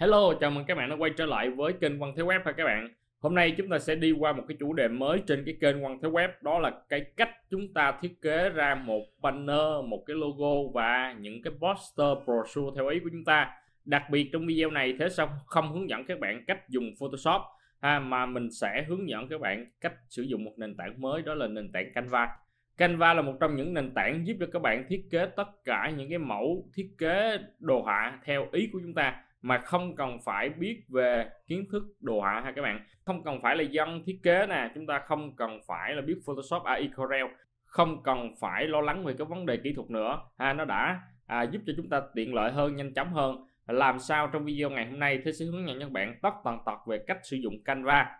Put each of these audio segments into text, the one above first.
Hello, chào mừng các bạn đã quay trở lại với kênh Văn Thế Web ha các bạn. Hôm nay chúng ta sẽ đi qua một cái chủ đề mới trên cái kênh Văn Thế Web đó là cái cách chúng ta thiết kế ra một banner, một cái logo và những cái poster brochure theo ý của chúng ta. Đặc biệt trong video này thế sao không hướng dẫn các bạn cách dùng Photoshop ha, mà mình sẽ hướng dẫn các bạn cách sử dụng một nền tảng mới đó là nền tảng Canva. Canva là một trong những nền tảng giúp cho các bạn thiết kế tất cả những cái mẫu thiết kế đồ họa theo ý của chúng ta mà không cần phải biết về kiến thức đồ họa ha các bạn. Không cần phải là dân thiết kế nè chúng ta không cần phải là biết Photoshop à, AI Corel không cần phải lo lắng về cái vấn đề kỹ thuật nữa. Ha nó đã à, giúp cho chúng ta tiện lợi hơn nhanh chóng hơn. Làm sao trong video ngày hôm nay thế sẽ hướng dẫn các bạn tất tần tật về cách sử dụng Canva.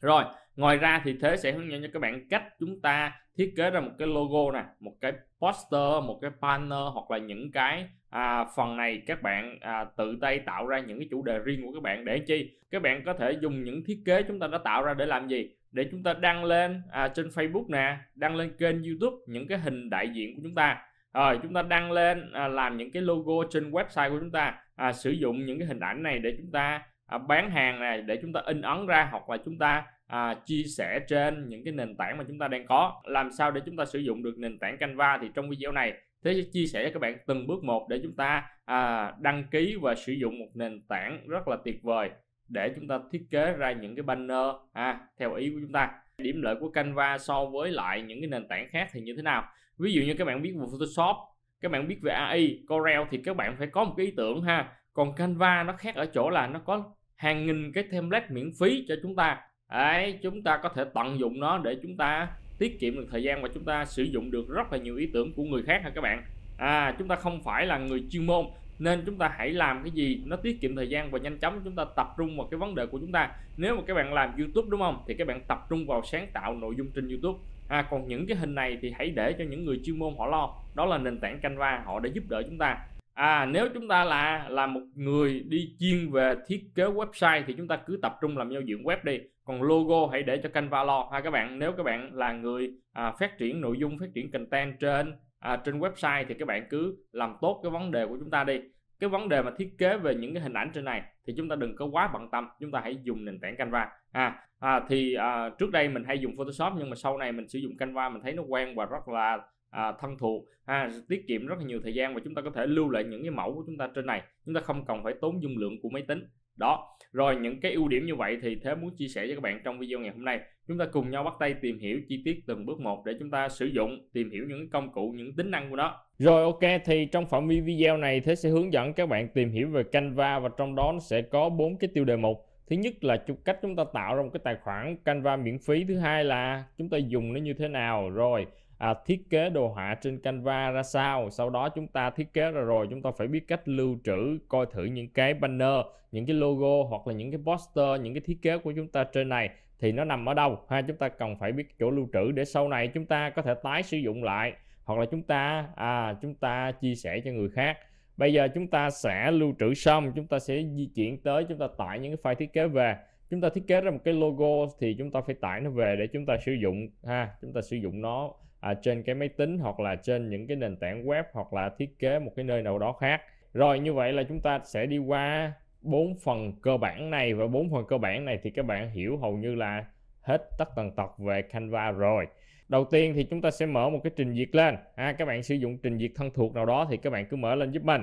Rồi ngoài ra thì thế sẽ hướng dẫn cho các bạn cách chúng ta thiết kế ra một cái logo nè một cái poster một cái banner hoặc là những cái à, phần này các bạn à, tự tay tạo ra những cái chủ đề riêng của các bạn để chi? Các bạn có thể dùng những thiết kế chúng ta đã tạo ra để làm gì? Để chúng ta đăng lên à, trên Facebook nè đăng lên kênh YouTube những cái hình đại diện của chúng ta. Rồi chúng ta đăng lên à, làm những cái logo trên website của chúng ta. À, sử dụng những cái hình ảnh này để chúng ta à, bán hàng này để chúng ta in ấn ra hoặc là chúng ta à, chia sẻ trên những cái nền tảng mà chúng ta đang có. Làm sao để chúng ta sử dụng được nền tảng Canva thì trong video này thế sẽ chia sẻ cho các bạn từng bước một để chúng ta à, đăng ký và sử dụng một nền tảng rất là tuyệt vời để chúng ta thiết kế ra những cái banner à, theo ý của chúng ta. Điểm lợi của Canva so với lại những cái nền tảng khác thì như thế nào? Ví dụ như các bạn biết về Photoshop các bạn biết về AI Corel thì các bạn phải có một cái ý tưởng ha. Còn Canva nó khác ở chỗ là nó có hàng nghìn cái template miễn phí cho chúng ta. Đấy, chúng ta có thể tận dụng nó để chúng ta tiết kiệm được thời gian và chúng ta sử dụng được rất là nhiều ý tưởng của người khác ha các bạn? À chúng ta không phải là người chuyên môn nên chúng ta hãy làm cái gì nó tiết kiệm thời gian và nhanh chóng chúng ta tập trung vào cái vấn đề của chúng ta. Nếu mà các bạn làm YouTube đúng không? Thì các bạn tập trung vào sáng tạo nội dung trên YouTube. À còn những cái hình này thì hãy để cho những người chuyên môn họ lo. Đó là nền tảng Canva họ để giúp đỡ chúng ta à nếu chúng ta là là một người đi chuyên về thiết kế website thì chúng ta cứ tập trung làm giao diện web đi. Còn logo hãy để cho Canva lo. Ha các bạn nếu các bạn là người à, phát triển nội dung phát triển content trên à, trên website thì các bạn cứ làm tốt cái vấn đề của chúng ta đi. Cái vấn đề mà thiết kế về những cái hình ảnh trên này thì chúng ta đừng có quá bận tâm. Chúng ta hãy dùng nền tảng Canva. À, à thì à, trước đây mình hay dùng Photoshop nhưng mà sau này mình sử dụng Canva mình thấy nó quen và rất là à, thân thuộc ha, tiết kiệm rất là nhiều thời gian và chúng ta có thể lưu lại những cái mẫu của chúng ta trên này. Chúng ta không cần phải tốn dung lượng của máy tính. Đó rồi những cái ưu điểm như vậy thì thế muốn chia sẻ cho các bạn trong video ngày hôm nay. Chúng ta cùng nhau bắt tay tìm hiểu chi tiết từng bước một để chúng ta sử dụng tìm hiểu những công cụ những tính năng của nó. Rồi ok thì trong phạm vi video này thế sẽ hướng dẫn các bạn tìm hiểu về Canva và trong đó nó sẽ có bốn cái tiêu đề mục thứ nhất là cách chúng ta tạo ra một cái tài khoản Canva miễn phí. Thứ hai là chúng ta dùng nó như thế nào. Rồi à, thiết kế đồ họa trên Canva ra sao sau đó chúng ta thiết kế ra rồi chúng ta phải biết cách lưu trữ coi thử những cái banner những cái logo hoặc là những cái poster những cái thiết kế của chúng ta trên này thì nó nằm ở đâu ha chúng ta cần phải biết chỗ lưu trữ để sau này chúng ta có thể tái sử dụng lại hoặc là chúng ta à chúng ta chia sẻ cho người khác bây giờ chúng ta sẽ lưu trữ xong chúng ta sẽ di chuyển tới chúng ta tải những cái file thiết kế về chúng ta thiết kế ra một cái logo thì chúng ta phải tải nó về để chúng ta sử dụng ha chúng ta sử dụng nó à, trên cái máy tính hoặc là trên những cái nền tảng web hoặc là thiết kế một cái nơi nào đó khác. Rồi như vậy là chúng ta sẽ đi qua bốn phần cơ bản này. Và bốn phần cơ bản này thì các bạn hiểu hầu như là hết tất tần tật về Canva rồi. Đầu tiên thì chúng ta sẽ mở một cái trình duyệt lên. À, các bạn sử dụng trình duyệt thân thuộc nào đó thì các bạn cứ mở lên giúp mình.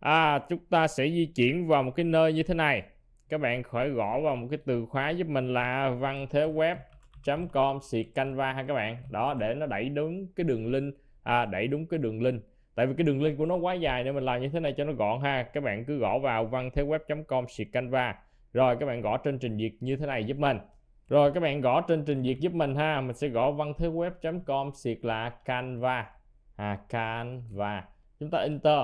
À, chúng ta sẽ di chuyển vào một cái nơi như thế này. Các bạn khỏi gõ vào một cái từ khóa giúp mình là văn thế web com xịt canva ha các bạn. Đó để nó đẩy đúng cái đường link. À, đẩy đúng cái đường link. Tại vì cái đường link của nó quá dài nên mình làm như thế này cho nó gọn ha. Các bạn cứ gõ vào văn thế web com xịt canva rồi các bạn gõ trên trình duyệt như thế này giúp mình. Rồi các bạn gõ trên trình duyệt giúp mình ha. Mình sẽ gõ văn thế web com xịt là canva à canva chúng ta enter.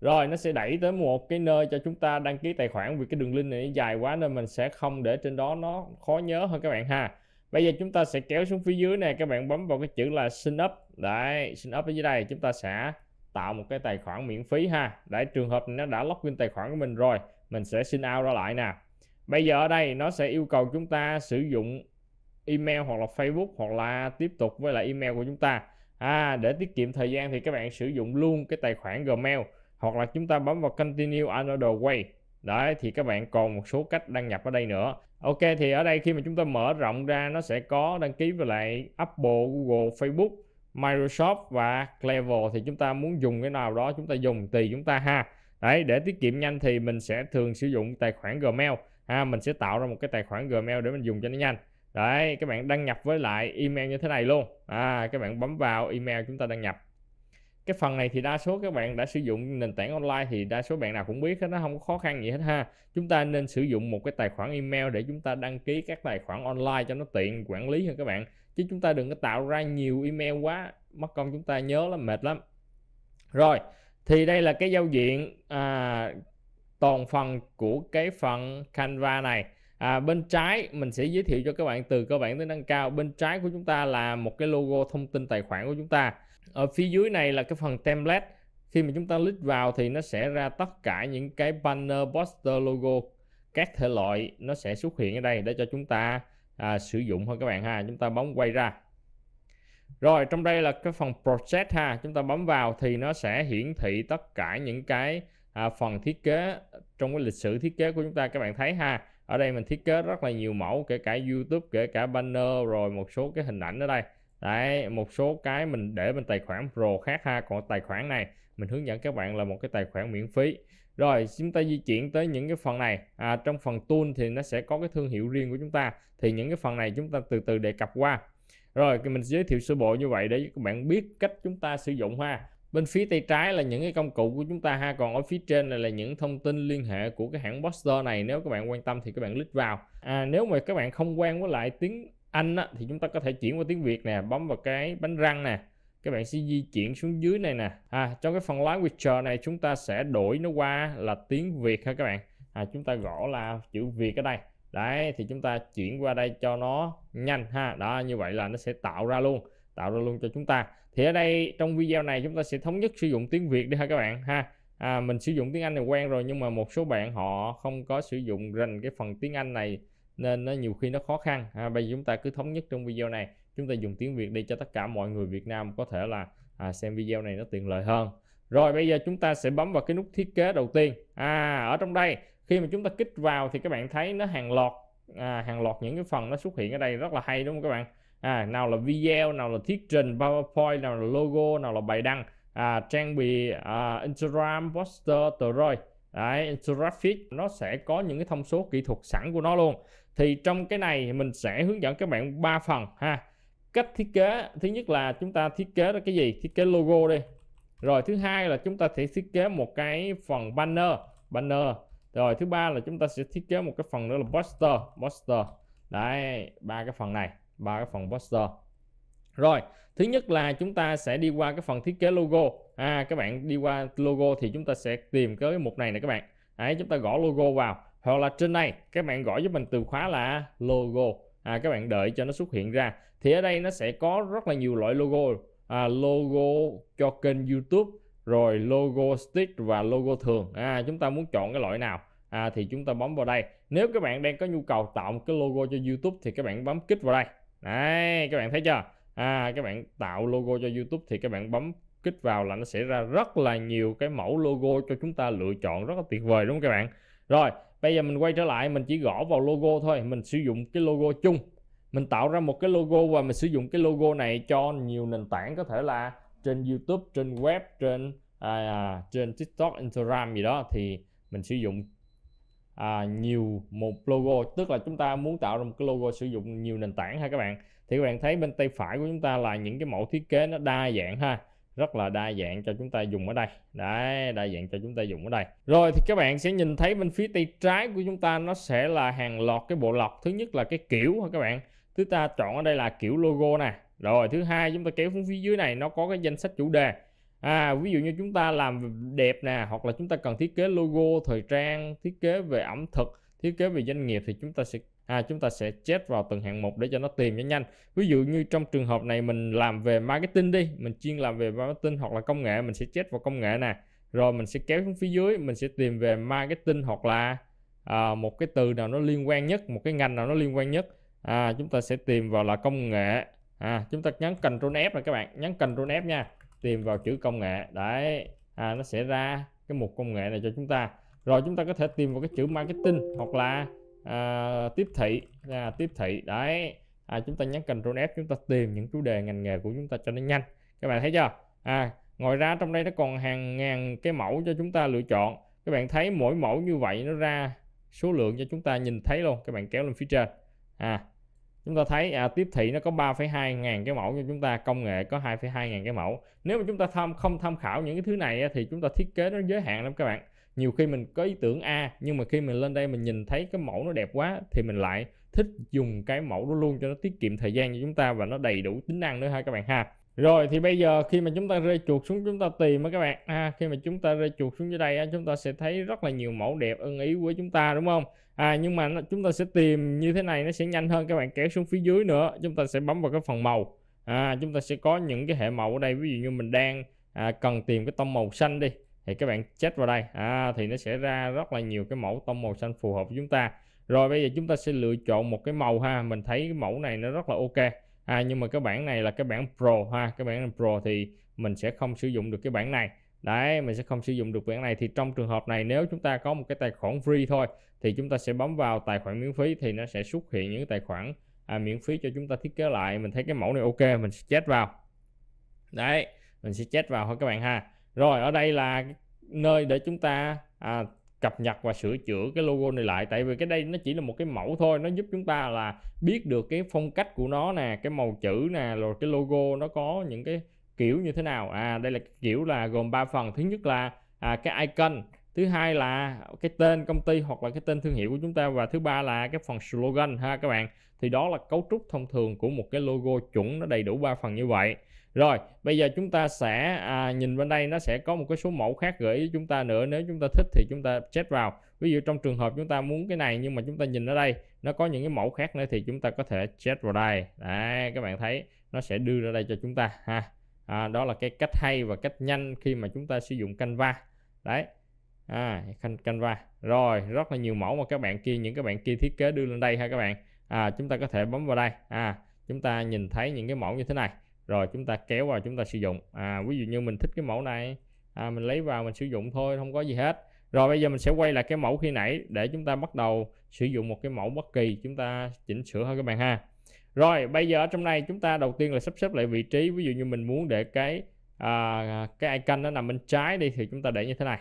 Rồi nó sẽ đẩy tới một cái nơi cho chúng ta đăng ký tài khoản vì cái đường link này dài quá nên mình sẽ không để trên đó nó khó nhớ hơn các bạn ha bây giờ chúng ta sẽ kéo xuống phía dưới này các bạn bấm vào cái chữ là sign up. Đấy sign up ở dưới đây, chúng ta sẽ tạo một cái tài khoản miễn phí ha. Để trường hợp nó đã login tài khoản của mình rồi, mình sẽ xin out ra lại nè. Bây giờ ở đây nó sẽ yêu cầu chúng ta sử dụng email hoặc là Facebook hoặc là tiếp tục với lại email của chúng ta. À để tiết kiệm thời gian thì các bạn sử dụng luôn cái tài khoản Gmail hoặc là chúng ta bấm vào continue another way. Đấy, thì các bạn còn một số cách đăng nhập ở đây nữa ok, thì ở đây khi mà chúng ta mở rộng ra, nó sẽ có đăng ký với lại Apple, Google, Facebook, Microsoft và Clever. Thì chúng ta muốn dùng cái nào đó, chúng ta dùng tùy chúng ta ha. Đấy, để tiết kiệm nhanh thì mình sẽ thường sử dụng tài khoản Gmail. Ha, mình sẽ tạo ra một cái tài khoản Gmail để mình dùng cho nó nhanh. Đấy, các bạn đăng nhập với lại email như thế này luôn. À các bạn bấm vào email chúng ta đăng nhập cái phần này thì đa số các bạn đã sử dụng nền tảng online thì đa số bạn nào cũng biết nó không có khó khăn gì hết ha. Chúng ta nên sử dụng một cái tài khoản email để chúng ta đăng ký các tài khoản online cho nó tiện quản lý hơn các bạn. Chứ chúng ta đừng có tạo ra nhiều email quá mất công chúng ta nhớ lắm mệt lắm. Rồi thì đây là cái giao diện à, toàn phần của cái phần Canva này à, bên trái mình sẽ giới thiệu cho các bạn từ cơ bản tới nâng cao. Bên trái của chúng ta là một cái logo thông tin tài khoản của chúng ta. Ở phía dưới này là cái phần template. Khi mà chúng ta click vào thì nó sẽ ra tất cả những cái banner poster logo các thể loại nó sẽ xuất hiện ở đây để cho chúng ta à, sử dụng thôi các bạn ha. Chúng ta bấm quay ra. Rồi trong đây là cái phần project ha. Chúng ta bấm vào thì nó sẽ hiển thị tất cả những cái à, phần thiết kế trong cái lịch sử thiết kế của chúng ta các bạn thấy ha ở đây mình thiết kế rất là nhiều mẫu kể cả YouTube kể cả banner rồi một số cái hình ảnh ở đây. Đấy một số cái mình để bên tài khoản pro khác ha. Còn tài khoản này mình hướng dẫn các bạn là một cái tài khoản miễn phí. Rồi chúng ta di chuyển tới những cái phần này. À, trong phần tool thì nó sẽ có cái thương hiệu riêng của chúng ta. Thì những cái phần này chúng ta từ từ đề cập qua. Rồi mình giới thiệu sơ bộ như vậy để các bạn biết cách chúng ta sử dụng ha bên phía tay trái là những cái công cụ của chúng ta ha. Còn ở phía trên này là những thông tin liên hệ của cái hãng Boxer này. Nếu các bạn quan tâm thì các bạn click vào. À, nếu mà các bạn không quen với lại tiếng Anh á, thì chúng ta có thể chuyển qua tiếng Việt nè bấm vào cái bánh răng nè. Các bạn sẽ di chuyển xuống dưới này nè. À, trong cái phần lái Witcher này chúng ta sẽ đổi nó qua là tiếng Việt ha các bạn. À, chúng ta gõ là chữ Việt ở đây. Đấy thì chúng ta chuyển qua đây cho nó nhanh ha. Đó như vậy là nó sẽ tạo ra luôn tạo ra luôn cho chúng ta thì ở đây trong video này chúng ta sẽ thống nhất sử dụng tiếng Việt đi ha các bạn ha. À, mình sử dụng tiếng Anh này quen rồi nhưng mà một số bạn họ không có sử dụng rành cái phần tiếng Anh này nên nó nhiều khi nó khó khăn. À, bây giờ chúng ta cứ thống nhất trong video này chúng ta dùng tiếng Việt đi cho tất cả mọi người Việt Nam có thể là à, xem video này nó tiện lợi hơn. Rồi bây giờ chúng ta sẽ bấm vào cái nút thiết kế đầu tiên. À ở trong đây khi mà chúng ta kích vào thì các bạn thấy nó hàng loạt à, hàng loạt những cái phần nó xuất hiện ở đây rất là hay đúng không các bạn? À, nào là video nào là thuyết trình powerpoint nào là logo nào là bài đăng. À, trang bị à, instagram poster tờ rơi. Đấy Graphic nó sẽ có những cái thông số kỹ thuật sẵn của nó luôn. Thì trong cái này mình sẽ hướng dẫn các bạn ba phần ha. Cách thiết kế thứ nhất là chúng ta thiết kế ra cái gì? Thiết kế logo đi. Rồi thứ hai là chúng ta sẽ thiết kế một cái phần banner banner. Rồi thứ ba là chúng ta sẽ thiết kế một cái phần nữa là poster poster. Đấy ba cái phần này ba cái phần poster. Rồi thứ nhất là chúng ta sẽ đi qua cái phần thiết kế logo. À các bạn đi qua logo thì chúng ta sẽ tìm cái mục này nè các bạn. Đấy chúng ta gõ logo vào. Hoặc là trên này các bạn gõ giúp mình từ khóa là logo. À các bạn đợi cho nó xuất hiện ra. Thì ở đây nó sẽ có rất là nhiều loại logo. À, logo cho kênh YouTube rồi logo stick và logo thường. À chúng ta muốn chọn cái loại nào à, thì chúng ta bấm vào đây. Nếu các bạn đang có nhu cầu tạo một cái logo cho YouTube thì các bạn bấm kích vào đây đấy các bạn thấy chưa? À các bạn tạo logo cho YouTube thì các bạn bấm kích vào là nó sẽ ra rất là nhiều cái mẫu logo cho chúng ta lựa chọn rất là tuyệt vời đúng không các bạn? Rồi bây giờ mình quay trở lại mình chỉ gõ vào logo thôi mình sử dụng cái logo chung. Mình tạo ra một cái logo và mình sử dụng cái logo này cho nhiều nền tảng có thể là trên YouTube trên web trên à, à trên TikTok Instagram gì đó thì mình sử dụng à, nhiều một logo tức là chúng ta muốn tạo ra một cái logo sử dụng nhiều nền tảng ha các bạn. Thì các bạn thấy bên tay phải của chúng ta là những cái mẫu thiết kế nó đa dạng ha rất là đa dạng cho chúng ta dùng ở đây. Đấy đa dạng cho chúng ta dùng ở đây. Rồi thì các bạn sẽ nhìn thấy bên phía tay trái của chúng ta nó sẽ là hàng loạt cái bộ lọc. Thứ nhất là cái kiểu ha các bạn. Thứ ta chọn ở đây là kiểu logo nè. Rồi thứ hai chúng ta kéo xuống phía dưới này nó có cái danh sách chủ đề à ví dụ như chúng ta làm đẹp nè hoặc là chúng ta cần thiết kế logo thời trang thiết kế về ẩm thực thiết kế về doanh nghiệp thì chúng ta sẽ à, chúng ta sẽ chết vào từng hạng mục để cho nó tìm cho nhanh. Ví dụ như trong trường hợp này mình làm về marketing đi mình chuyên làm về marketing hoặc là công nghệ mình sẽ chết vào công nghệ nè. Rồi mình sẽ kéo xuống phía dưới mình sẽ tìm về marketing hoặc là à, một cái từ nào nó liên quan nhất một cái ngành nào nó liên quan nhất. À, chúng ta sẽ tìm vào là công nghệ. À, chúng ta nhấn Ctrl F này các bạn nhấn Ctrl F nha tìm vào chữ công nghệ. Đấy à, nó sẽ ra cái mục công nghệ này cho chúng ta. Rồi chúng ta có thể tìm vào cái chữ marketing hoặc là à, tiếp thị à, tiếp thị. Đấy à, chúng ta nhấn Ctrl F chúng ta tìm những chủ đề ngành nghề của chúng ta cho nó nhanh. Các bạn thấy chưa? À, ngoài ra trong đây nó còn hàng ngàn cái mẫu cho chúng ta lựa chọn. Các bạn thấy mỗi mẫu như vậy nó ra số lượng cho chúng ta nhìn thấy luôn. Các bạn kéo lên phía trên. À chúng ta thấy à, tiếp thị nó có 3,2 ngàn cái mẫu cho chúng ta công nghệ có 2,2 ngàn cái mẫu. Nếu mà chúng ta tham không tham khảo những cái thứ này thì chúng ta thiết kế nó giới hạn lắm các bạn. Nhiều khi mình có ý tưởng A nhưng mà khi mình lên đây mình nhìn thấy cái mẫu nó đẹp quá thì mình lại thích dùng cái mẫu đó luôn cho nó tiết kiệm thời gian cho chúng ta và nó đầy đủ tính năng nữa ha các bạn ha rồi thì bây giờ khi mà chúng ta rơi chuột xuống chúng ta tìm á các bạn. À, khi mà chúng ta rơi chuột xuống dưới đây á, chúng ta sẽ thấy rất là nhiều mẫu đẹp ưng ý với chúng ta đúng không? À nhưng mà nó, chúng ta sẽ tìm như thế này nó sẽ nhanh hơn các bạn kéo xuống phía dưới nữa chúng ta sẽ bấm vào cái phần màu. À, chúng ta sẽ có những cái hệ màu ở đây ví dụ như mình đang à, cần tìm cái tông màu xanh đi thì các bạn chết vào đây. À, thì nó sẽ ra rất là nhiều cái mẫu tông màu xanh phù hợp với chúng ta. Rồi bây giờ chúng ta sẽ lựa chọn một cái màu ha mình thấy cái mẫu này nó rất là ok à, nhưng mà cái bản này là cái bản Pro ha cái bản Pro thì mình sẽ không sử dụng được cái bản này. Đấy mình sẽ không sử dụng được bản này. Thì trong trường hợp này nếu chúng ta có một cái tài khoản free thôi thì chúng ta sẽ bấm vào tài khoản miễn phí thì nó sẽ xuất hiện những tài khoản à, miễn phí cho chúng ta thiết kế lại. Mình thấy cái mẫu này ok mình sẽ chết vào. Đấy mình sẽ chết vào thôi các bạn ha. Rồi ở đây là nơi để chúng ta à, cập nhật và sửa chữa cái logo này lại. Tại vì cái đây nó chỉ là một cái mẫu thôi nó giúp chúng ta là biết được cái phong cách của nó nè cái màu chữ nè rồi cái logo nó có những cái kiểu như thế nào. À đây là kiểu là gồm 3 phần. Thứ nhất là à, cái icon thứ hai là cái tên công ty hoặc là cái tên thương hiệu của chúng ta và thứ ba là cái phần slogan ha các bạn. Thì đó là cấu trúc thông thường của một cái logo chuẩn nó đầy đủ ba phần như vậy rồi bây giờ chúng ta sẽ à, nhìn bên đây nó sẽ có một cái số mẫu khác gửi với chúng ta nữa nếu chúng ta thích thì chúng ta check vào ví dụ trong trường hợp chúng ta muốn cái này nhưng mà chúng ta nhìn ở đây nó có những cái mẫu khác nữa thì chúng ta có thể check vào đây đấy các bạn thấy nó sẽ đưa ra đây cho chúng ta ha à, đó là cái cách hay và cách nhanh khi mà chúng ta sử dụng Canva đấy à, Canva rồi rất là nhiều mẫu mà các bạn kia những các bạn kia thiết kế đưa lên đây ha các bạn à, chúng ta có thể bấm vào đây à, chúng ta nhìn thấy những cái mẫu như thế này rồi chúng ta kéo vào chúng ta sử dụng. À, ví dụ như mình thích cái mẫu này. À, mình lấy vào mình sử dụng thôi không có gì hết. Rồi bây giờ mình sẽ quay lại cái mẫu khi nãy để chúng ta bắt đầu sử dụng một cái mẫu bất kỳ. Chúng ta chỉnh sửa thôi các bạn ha. Rồi bây giờ ở trong này chúng ta đầu tiên là sắp xếp lại vị trí. Ví dụ như mình muốn để cái à, cái icon nó nằm bên trái đi thì chúng ta để như thế này.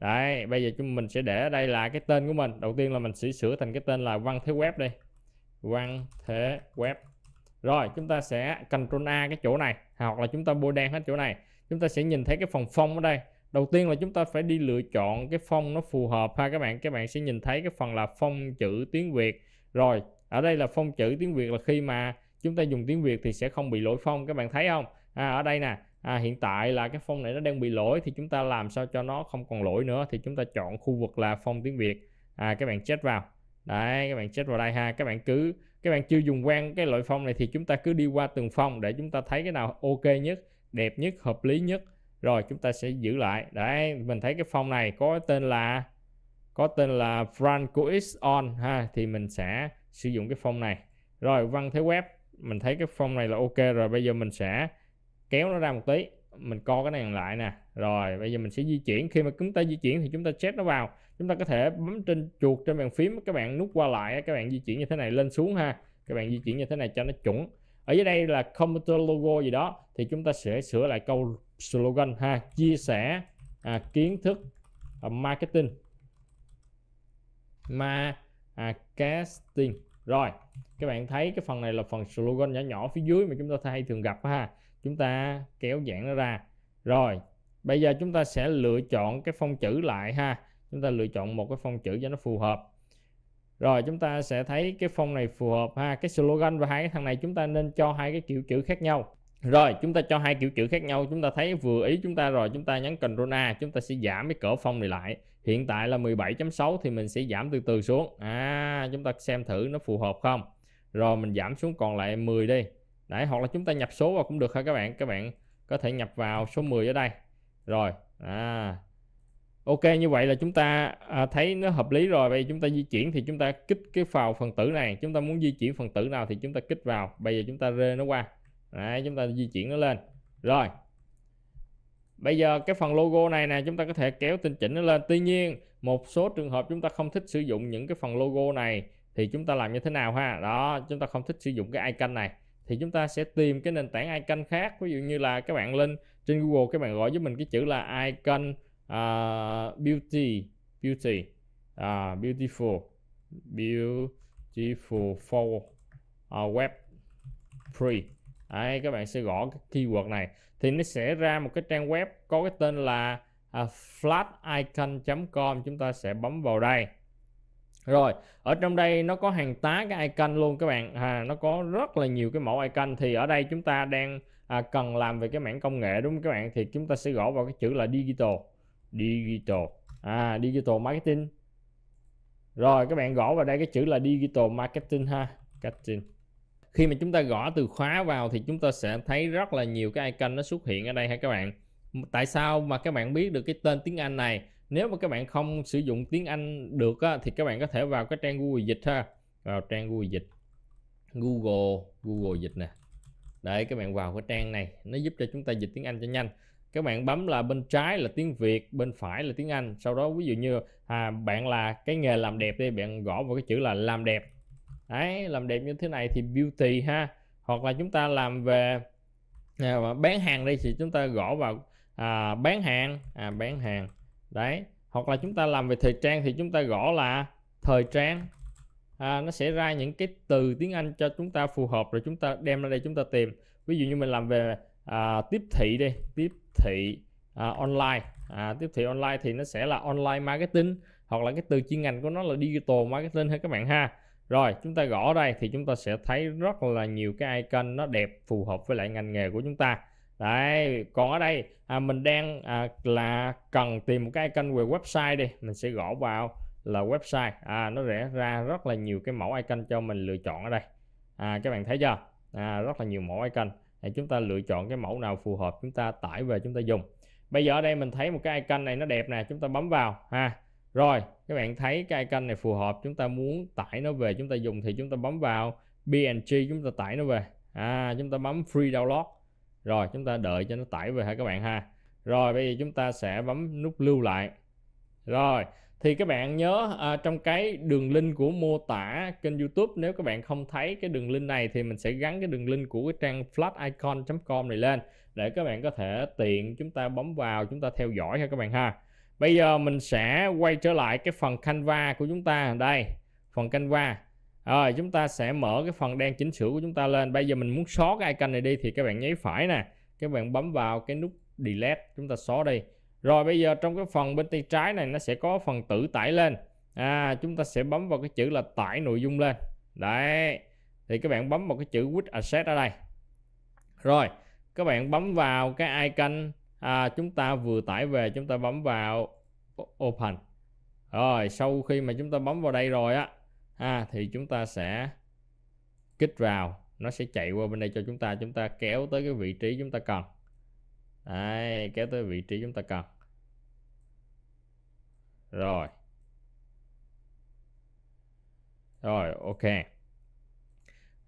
Đấy bây giờ chúng mình sẽ để ở đây là cái tên của mình. Đầu tiên là mình sẽ sửa thành cái tên là văn thế web đi. Văn thế web rồi chúng ta sẽ Ctrl A cái chỗ này hoặc là chúng ta bôi đen hết chỗ này. Chúng ta sẽ nhìn thấy cái phần phong ở đây. Đầu tiên là chúng ta phải đi lựa chọn cái phong nó phù hợp ha các bạn. Các bạn sẽ nhìn thấy cái phần là phong chữ tiếng Việt. Rồi ở đây là phong chữ tiếng Việt là khi mà chúng ta dùng tiếng Việt thì sẽ không bị lỗi phong các bạn thấy không? À, ở đây nè. À, hiện tại là cái phong này nó đang bị lỗi thì chúng ta làm sao cho nó không còn lỗi nữa thì chúng ta chọn khu vực là phong tiếng Việt. À, các bạn chết vào. Đấy các bạn chết vào đây ha. Các bạn cứ các bạn chưa dùng quen cái loại phong này thì chúng ta cứ đi qua từng phong để chúng ta thấy cái nào ok nhất, đẹp nhất, hợp lý nhất. Rồi chúng ta sẽ giữ lại. Đấy, mình thấy cái phong này có tên là, có tên là Francois on, ha, thì mình sẽ sử dụng cái phong này. Rồi văn thế web, mình thấy cái phong này là ok rồi, bây giờ mình sẽ kéo nó ra một tí mình co cái này lại nè. Rồi bây giờ mình sẽ di chuyển. Khi mà chúng ta di chuyển thì chúng ta check nó vào. Chúng ta có thể bấm trên chuột trên bàn phím các bạn nút qua lại các bạn di chuyển như thế này lên xuống ha. Các bạn di chuyển như thế này cho nó chuẩn. Ở dưới đây là computer logo gì đó thì chúng ta sẽ sửa lại câu slogan ha. Chia sẻ à, kiến thức à, marketing. Marketing à, rồi các bạn thấy cái phần này là phần slogan nhỏ nhỏ phía dưới mà chúng ta hay thường gặp ha chúng ta kéo giãn nó ra. Rồi, bây giờ chúng ta sẽ lựa chọn cái phông chữ lại ha. Chúng ta lựa chọn một cái phông chữ cho nó phù hợp. Rồi, chúng ta sẽ thấy cái phông này phù hợp ha. Cái slogan và hai cái thằng này chúng ta nên cho hai cái kiểu chữ khác nhau. Rồi, chúng ta cho hai kiểu chữ khác nhau. Chúng ta thấy vừa ý chúng ta rồi, chúng ta nhấn Ctrl A chúng ta sẽ giảm cái cỡ phông này lại. Hiện tại là 17.6 thì mình sẽ giảm từ từ xuống. À chúng ta xem thử nó phù hợp không? Rồi, mình giảm xuống còn lại 10 đi đấy hoặc là chúng ta nhập số vào cũng được ha các bạn các bạn có thể nhập vào số 10 ở đây rồi à ok như vậy là chúng ta à, thấy nó hợp lý rồi bây giờ chúng ta di chuyển thì chúng ta kích cái vào phần tử này chúng ta muốn di chuyển phần tử nào thì chúng ta kích vào bây giờ chúng ta rê nó qua đấy chúng ta di chuyển nó lên rồi bây giờ cái phần logo này nè chúng ta có thể kéo tinh chỉnh nó lên tuy nhiên một số trường hợp chúng ta không thích sử dụng những cái phần logo này thì chúng ta làm như thế nào ha đó chúng ta không thích sử dụng cái icon này thì chúng ta sẽ tìm cái nền tảng icon khác. Ví dụ như là các bạn lên trên Google các bạn gọi với mình cái chữ là icon uh, beauty beauty uh, beautiful beautiful for uh, web free. Đấy, các bạn sẽ gõ cái keyword này. Thì nó sẽ ra một cái trang web có cái tên là uh, flaticon.com chúng ta sẽ bấm vào đây rồi ở trong đây nó có hàng tá cái icon luôn các bạn. À, nó có rất là nhiều cái mẫu icon. Thì ở đây chúng ta đang à, cần làm về cái mảng công nghệ đúng không các bạn? Thì chúng ta sẽ gõ vào cái chữ là digital. Digital. À digital marketing. Rồi các bạn gõ vào đây cái chữ là digital marketing ha. Marketing khi mà chúng ta gõ từ khóa vào thì chúng ta sẽ thấy rất là nhiều cái icon nó xuất hiện ở đây ha các bạn. Tại sao mà các bạn biết được cái tên tiếng Anh này? Nếu mà các bạn không sử dụng tiếng Anh được á, thì các bạn có thể vào cái trang Google dịch ha. Vào trang Google dịch. Google Google dịch nè. Đấy các bạn vào cái trang này nó giúp cho chúng ta dịch tiếng Anh cho nhanh. Các bạn bấm là bên trái là tiếng Việt bên phải là tiếng Anh. Sau đó ví dụ như à, bạn là cái nghề làm đẹp đi bạn gõ vào cái chữ là làm đẹp. Đấy làm đẹp như thế này thì beauty ha. Hoặc là chúng ta làm về à, bán hàng đây thì chúng ta gõ vào à, bán hàng à, bán hàng đấy. Hoặc là chúng ta làm về thời trang thì chúng ta gõ là thời trang. À, nó sẽ ra những cái từ tiếng Anh cho chúng ta phù hợp rồi chúng ta đem ra đây chúng ta tìm. Ví dụ như mình làm về à, tiếp thị đi. Tiếp thị à, online. À, tiếp thị online thì nó sẽ là online marketing hoặc là cái từ chuyên ngành của nó là digital marketing hay các bạn ha. Rồi chúng ta gõ đây thì chúng ta sẽ thấy rất là nhiều cái icon nó đẹp phù hợp với lại ngành nghề của chúng ta đấy còn ở đây à, mình đang à, là cần tìm một cái icon về website đi mình sẽ gõ vào là website. À, nó rẽ ra rất là nhiều cái mẫu icon cho mình lựa chọn ở đây. À, các bạn thấy chưa? À, rất là nhiều mẫu icon. Thì chúng ta lựa chọn cái mẫu nào phù hợp chúng ta tải về chúng ta dùng. Bây giờ ở đây mình thấy một cái icon này nó đẹp nè chúng ta bấm vào ha. Rồi các bạn thấy cái icon này phù hợp chúng ta muốn tải nó về chúng ta dùng thì chúng ta bấm vào PNG chúng ta tải nó về. À chúng ta bấm free download rồi chúng ta đợi cho nó tải về ha các bạn ha? Rồi bây giờ chúng ta sẽ bấm nút lưu lại. Rồi thì các bạn nhớ à, trong cái đường link của mô tả kênh YouTube nếu các bạn không thấy cái đường link này thì mình sẽ gắn cái đường link của cái trang flaticon.com này lên để các bạn có thể tiện chúng ta bấm vào chúng ta theo dõi ha các bạn ha. Bây giờ mình sẽ quay trở lại cái phần Canva của chúng ta. Đây phần Canva rồi chúng ta sẽ mở cái phần đang chỉnh sửa của chúng ta lên. Bây giờ mình muốn xóa cái icon này đi thì các bạn nháy phải nè. Các bạn bấm vào cái nút delete chúng ta xóa đi. Rồi bây giờ trong cái phần bên tay trái này nó sẽ có phần tự tải lên. À chúng ta sẽ bấm vào cái chữ là tải nội dung lên. Đấy thì các bạn bấm vào cái chữ with asset ở đây. Rồi các bạn bấm vào cái icon à, chúng ta vừa tải về chúng ta bấm vào open. Rồi sau khi mà chúng ta bấm vào đây rồi á à, thì chúng ta sẽ kích vào. Nó sẽ chạy qua bên đây cho chúng ta. Chúng ta kéo tới cái vị trí chúng ta cần. Đấy, kéo tới vị trí chúng ta cần. Rồi. Rồi ok.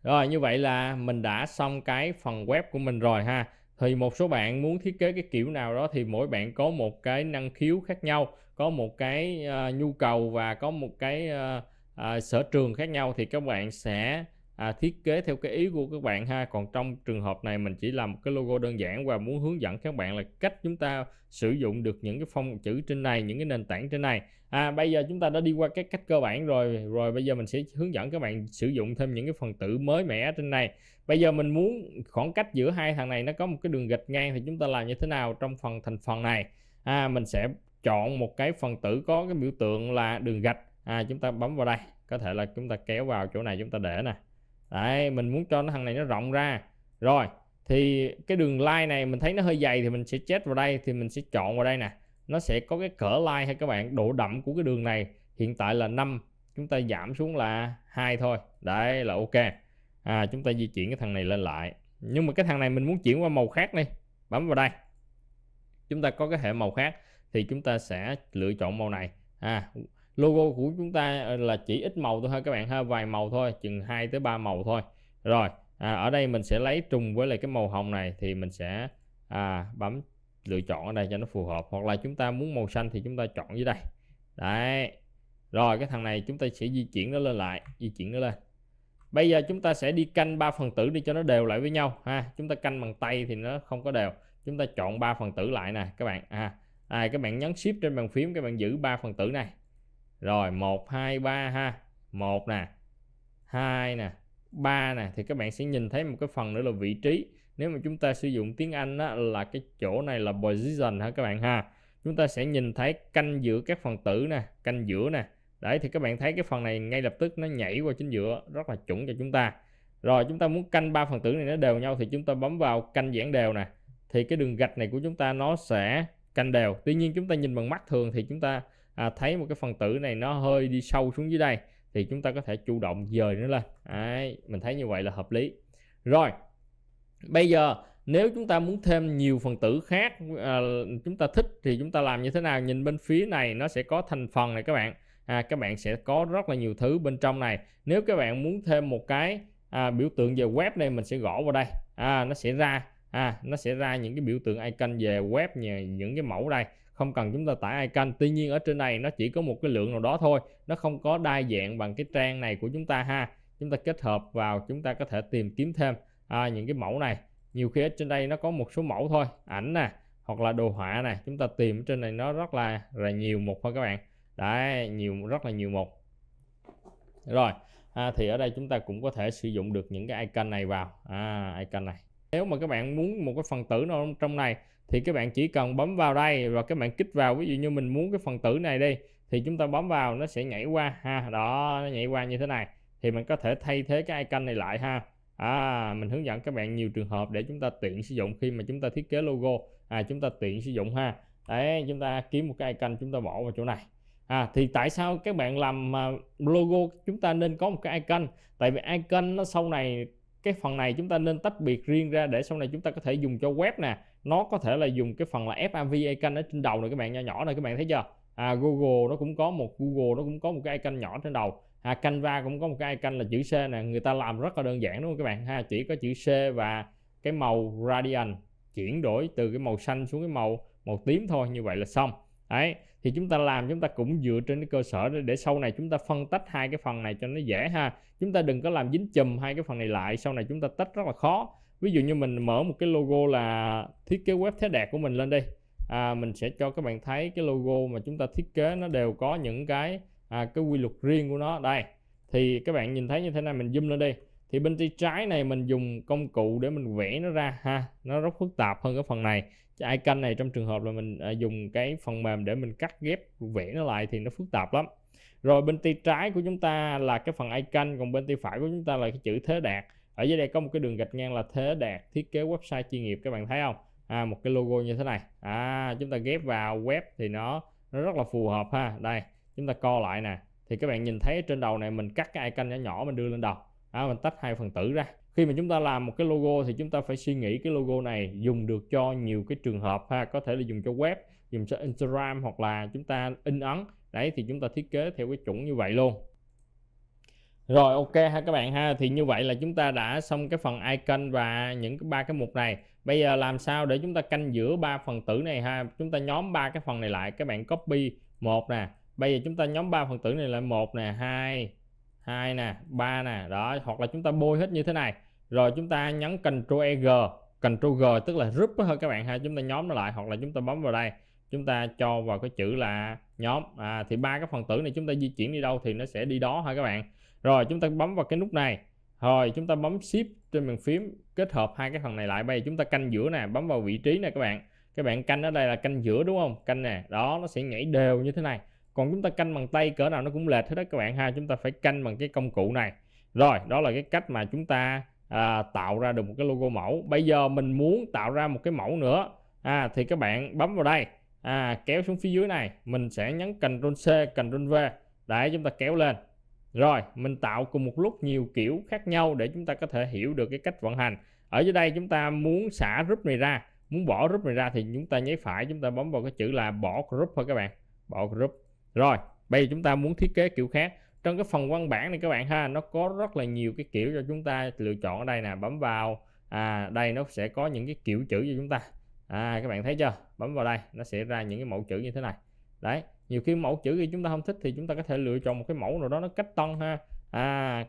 Rồi như vậy là mình đã xong cái phần web của mình rồi ha. Thì một số bạn muốn thiết kế cái kiểu nào đó thì mỗi bạn có một cái năng khiếu khác nhau có một cái uh, nhu cầu và có một cái uh, à, sở trường khác nhau thì các bạn sẽ à, thiết kế theo cái ý của các bạn ha. Còn trong trường hợp này mình chỉ làm một cái logo đơn giản và muốn hướng dẫn các bạn là cách chúng ta sử dụng được những cái phong chữ trên này những cái nền tảng trên này. À bây giờ chúng ta đã đi qua các cách cơ bản rồi rồi bây giờ mình sẽ hướng dẫn các bạn sử dụng thêm những cái phần tử mới mẻ trên này. Bây giờ mình muốn khoảng cách giữa hai thằng này nó có một cái đường gạch ngang thì chúng ta làm như thế nào trong phần thành phần này? À mình sẽ chọn một cái phần tử có cái biểu tượng là đường gạch à chúng ta bấm vào đây. Có thể là chúng ta kéo vào chỗ này chúng ta để nè. Đấy mình muốn cho nó thằng này nó rộng ra. Rồi thì cái đường line này mình thấy nó hơi dày thì mình sẽ chết vào đây thì mình sẽ chọn vào đây nè. Nó sẽ có cái cỡ line hay các bạn độ đậm của cái đường này hiện tại là 5 chúng ta giảm xuống là hai thôi. Đấy là ok. À, chúng ta di chuyển cái thằng này lên lại. Nhưng mà cái thằng này mình muốn chuyển qua màu khác đi. Bấm vào đây. Chúng ta có cái hệ màu khác thì chúng ta sẽ lựa chọn màu này. À logo của chúng ta ờ, là chỉ ít màu thôi các bạn ha vài màu thôi chừng 2 tới 3 màu thôi. Rồi à, ở đây mình sẽ lấy trùng với lại cái màu hồng này thì mình sẽ à, bấm lựa chọn ở đây cho nó phù hợp. Hoặc là chúng ta muốn màu xanh thì chúng ta chọn dưới đây. Đấy. Rồi cái thằng này chúng ta sẽ di chuyển nó lên lại di chuyển nó lên. Bây giờ chúng ta sẽ đi canh ba phần tử đi cho nó đều lại với nhau ha. Chúng ta canh bằng tay thì nó không có đều. Chúng ta chọn ba phần tử lại nè các bạn. À, à các bạn nhấn shift trên bàn phím các bạn giữ ba phần tử này rồi một hai ba ha. Một nè hai nè ba nè. Thì các bạn sẽ nhìn thấy một cái phần nữa là vị trí. Nếu mà chúng ta sử dụng tiếng Anh á, là cái chỗ này là position ha các bạn ha? Chúng ta sẽ nhìn thấy canh giữa các phần tử nè canh giữa nè. Đấy thì các bạn thấy cái phần này ngay lập tức nó nhảy qua chính giữa rất là chuẩn cho chúng ta. Rồi chúng ta muốn canh ba phần tử này nó đều nhau thì chúng ta bấm vào canh giảng đều nè. Thì cái đường gạch này của chúng ta nó sẽ canh đều. Tuy nhiên chúng ta nhìn bằng mắt thường thì chúng ta à, thấy một cái phần tử này nó hơi đi sâu xuống dưới đây thì chúng ta có thể chủ động dời nó lên. Đấy, mình thấy như vậy là hợp lý. Rồi bây giờ nếu chúng ta muốn thêm nhiều phần tử khác à, chúng ta thích thì chúng ta làm như thế nào? Nhìn bên phía này nó sẽ có thành phần này các bạn. À, các bạn sẽ có rất là nhiều thứ bên trong này. Nếu các bạn muốn thêm một cái à, biểu tượng về web đây mình sẽ gõ vào đây. À, nó sẽ ra. À, nó sẽ ra những cái biểu tượng icon về web những cái mẫu đây không cần chúng ta tải icon. Tuy nhiên ở trên này nó chỉ có một cái lượng nào đó thôi nó không có đa dạng bằng cái trang này của chúng ta ha. Chúng ta kết hợp vào chúng ta có thể tìm kiếm thêm à, những cái mẫu này. Nhiều khi ở trên đây nó có một số mẫu thôi ảnh nè hoặc là đồ họa này chúng ta tìm ở trên này nó rất là là nhiều mục thôi các bạn. Đấy nhiều rất là nhiều mục. Rồi à, thì ở đây chúng ta cũng có thể sử dụng được những cái icon này vào. À, icon này. Nếu mà các bạn muốn một cái phần tử nào trong này thì các bạn chỉ cần bấm vào đây và các bạn kích vào. Ví dụ như mình muốn cái phần tử này đi thì chúng ta bấm vào nó sẽ nhảy qua. Ha đó nó nhảy qua như thế này. Thì mình có thể thay thế cái icon này lại ha. À, mình hướng dẫn các bạn nhiều trường hợp để chúng ta tiện sử dụng khi mà chúng ta thiết kế logo. À chúng ta tiện sử dụng ha. Đấy chúng ta kiếm một cái icon chúng ta bỏ vào chỗ này. À thì tại sao các bạn làm à, logo chúng ta nên có một cái icon? Tại vì icon nó sau này cái phần này chúng ta nên tách biệt riêng ra để sau này chúng ta có thể dùng cho web nè nó có thể là dùng cái phần là FAV icon ở trên đầu này các bạn nhỏ nhỏ này các bạn thấy chưa? À, Google nó cũng có một Google nó cũng có một cái icon nhỏ trên đầu. À, Canva cũng có một cái icon là chữ C nè người ta làm rất là đơn giản đúng không các bạn? Ha chỉ có chữ C và cái màu radian chuyển đổi từ cái màu xanh xuống cái màu màu tím thôi như vậy là xong. Đấy thì chúng ta làm chúng ta cũng dựa trên cái cơ sở để, để sau này chúng ta phân tách hai cái phần này cho nó dễ ha. Chúng ta đừng có làm dính chùm hai cái phần này lại sau này chúng ta tách rất là khó ví dụ như mình mở một cái logo là thiết kế web thế đạt của mình lên đi. À, mình sẽ cho các bạn thấy cái logo mà chúng ta thiết kế nó đều có những cái à, cái quy luật riêng của nó. Đây thì các bạn nhìn thấy như thế này mình zoom lên đi. Thì bên tay trái này mình dùng công cụ để mình vẽ nó ra ha. Nó rất phức tạp hơn cái phần này. Cái icon này trong trường hợp là mình à, dùng cái phần mềm để mình cắt ghép vẽ nó lại thì nó phức tạp lắm. Rồi bên tay trái của chúng ta là cái phần icon còn bên tay phải của chúng ta là cái chữ thế đạt ở dưới đây có một cái đường gạch ngang là thế đạt thiết kế website chuyên nghiệp các bạn thấy không? À, một cái logo như thế này. À, chúng ta ghép vào web thì nó nó rất là phù hợp ha. Đây chúng ta co lại nè. Thì các bạn nhìn thấy trên đầu này mình cắt cái icon nhỏ nhỏ mình đưa lên đầu. À, mình tách hai phần tử ra. Khi mà chúng ta làm một cái logo thì chúng ta phải suy nghĩ cái logo này dùng được cho nhiều cái trường hợp ha. Có thể là dùng cho web dùng cho Instagram hoặc là chúng ta in ấn. Đấy thì chúng ta thiết kế theo cái chuẩn như vậy luôn rồi ok ha các bạn ha. Thì như vậy là chúng ta đã xong cái phần icon và những cái ba cái mục này. Bây giờ làm sao để chúng ta canh giữa ba phần tử này ha? Chúng ta nhóm ba cái phần này lại. Các bạn copy một nè. Bây giờ chúng ta nhóm ba phần tử này lại một nè hai hai nè ba nè. Đó hoặc là chúng ta bôi hết như thế này. Rồi chúng ta nhấn Ctrl E G. Ctrl G tức là group thôi các bạn ha. Chúng ta nhóm nó lại hoặc là chúng ta bấm vào đây. Chúng ta cho vào cái chữ là nhóm. À, thì ba cái phần tử này chúng ta di chuyển đi đâu thì nó sẽ đi đó ha các bạn rồi chúng ta bấm vào cái nút này. Rồi chúng ta bấm shift trên bàn phím kết hợp hai cái phần này lại. Bây giờ chúng ta canh giữa nè bấm vào vị trí nè các bạn. Các bạn canh ở đây là canh giữa đúng không? Canh nè đó nó sẽ nhảy đều như thế này. Còn chúng ta canh bằng tay cỡ nào nó cũng lệch hết đó các bạn ha. Chúng ta phải canh bằng cái công cụ này. Rồi đó là cái cách mà chúng ta à, tạo ra được một cái logo mẫu. Bây giờ mình muốn tạo ra một cái mẫu nữa. À, thì các bạn bấm vào đây. À, kéo xuống phía dưới này. Mình sẽ nhấn Ctrl C Ctrl V để chúng ta kéo lên rồi, mình tạo cùng một lúc nhiều kiểu khác nhau để chúng ta có thể hiểu được cái cách vận hành. Ở dưới đây chúng ta muốn xả group này ra, muốn bỏ group này ra thì chúng ta nháy phải, chúng ta bấm vào cái chữ là bỏ group thôi các bạn. Bỏ group. Rồi, bây giờ chúng ta muốn thiết kế kiểu khác. Trong cái phần văn bản này các bạn ha, nó có rất là nhiều cái kiểu cho chúng ta lựa chọn ở đây nè. Bấm vào à đây nó sẽ có những cái kiểu chữ cho chúng ta. À các bạn thấy chưa? Bấm vào đây, nó sẽ ra những cái mẫu chữ như thế này đấy nhiều khi mẫu chữ thì chúng ta không thích thì chúng ta có thể lựa chọn một cái mẫu nào đó nó cách tân ha. À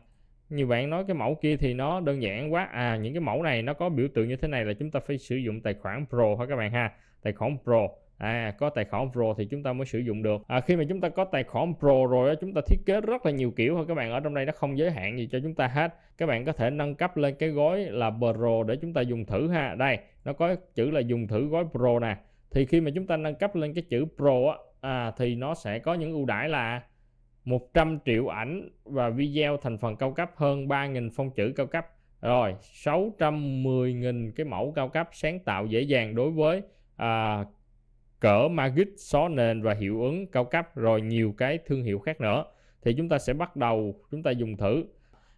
như bạn nói cái mẫu kia thì nó đơn giản quá. À những cái mẫu này nó có biểu tượng như thế này là chúng ta phải sử dụng tài khoản pro ha các bạn ha? Tài khoản pro. À có tài khoản pro thì chúng ta mới sử dụng được. À, khi mà chúng ta có tài khoản pro rồi chúng ta thiết kế rất là nhiều kiểu thôi các bạn. Ở trong đây nó không giới hạn gì cho chúng ta hết. Các bạn có thể nâng cấp lên cái gói là pro để chúng ta dùng thử ha. Đây nó có chữ là dùng thử gói pro nè. Thì khi mà chúng ta nâng cấp lên cái chữ pro á à, thì nó sẽ có những ưu đãi là 100 triệu ảnh và video thành phần cao cấp hơn 3.000 phong chữ cao cấp. Rồi 610.000 cái mẫu cao cấp sáng tạo dễ dàng đối với à, cỡ Magic xóa nền và hiệu ứng cao cấp rồi nhiều cái thương hiệu khác nữa. Thì chúng ta sẽ bắt đầu chúng ta dùng thử.